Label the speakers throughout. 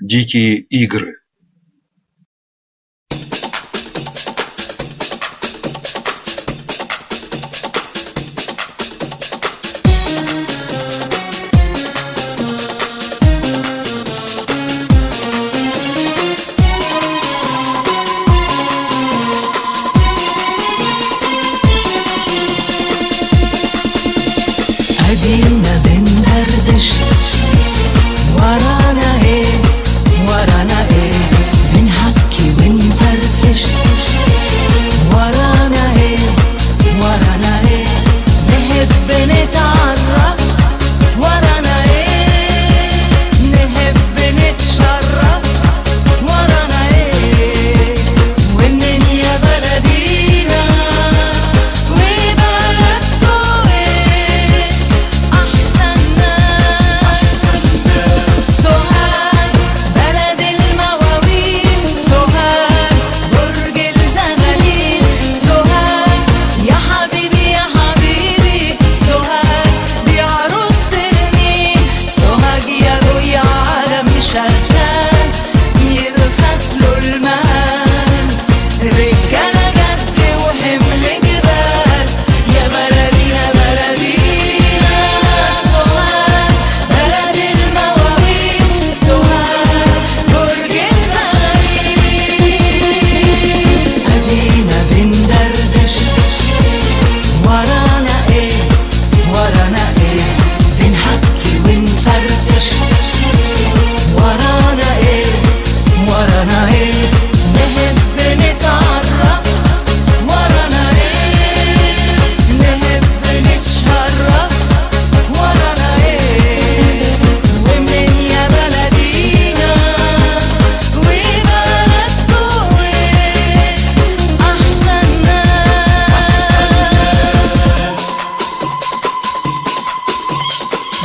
Speaker 1: дикие игры
Speaker 2: Один один дардыш.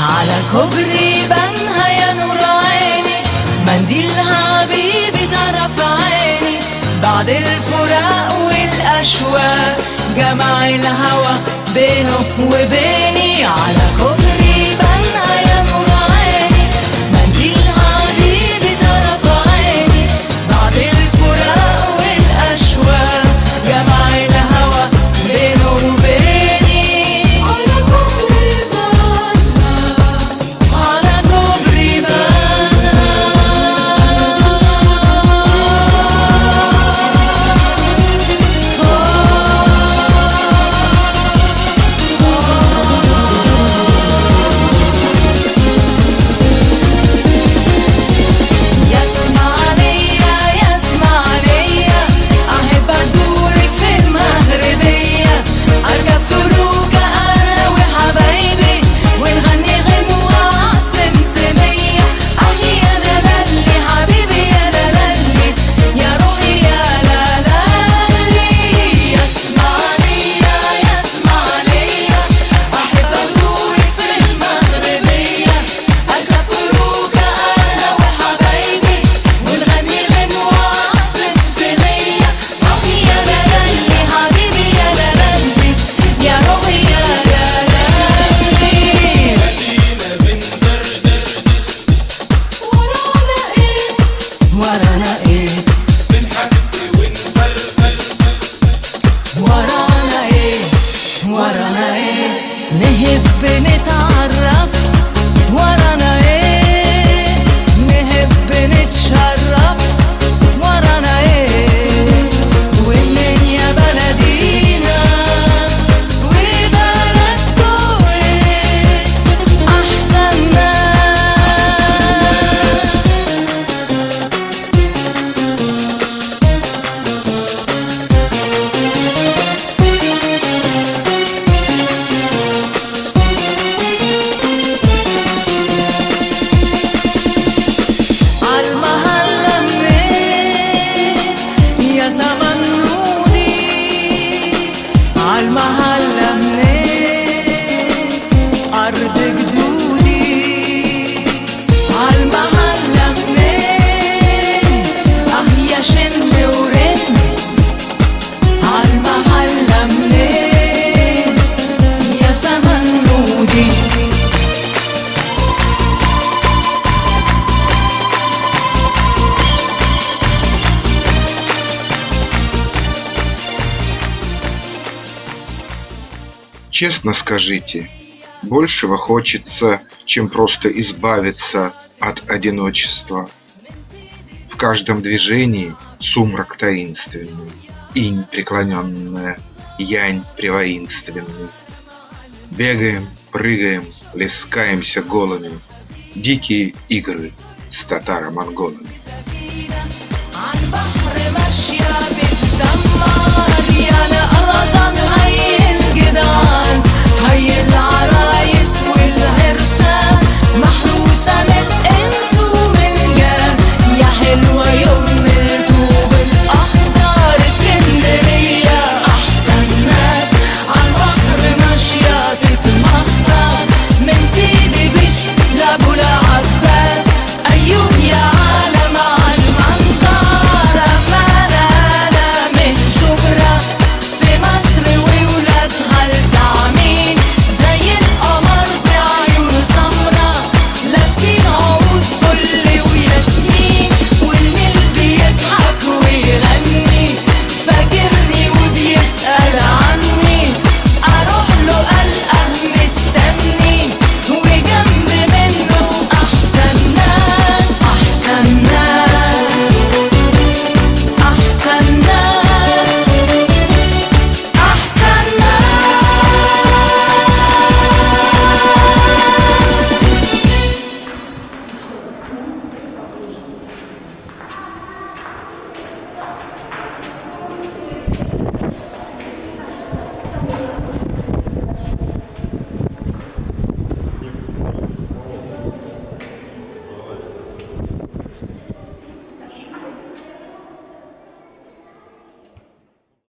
Speaker 2: على كبري بنها يا نور عيني. منديلها حبيبي طرف عيني. بعد الفراق والأشواق جمع الهوى بينه وبيني. على كبري
Speaker 1: Честно скажите, большего хочется, чем просто избавиться от одиночества. В каждом движении сумрак таинственный, инь преклоненная, янь привоинственный. Бегаем, прыгаем, лескаемся голыми, дикие игры с татаро-монголами.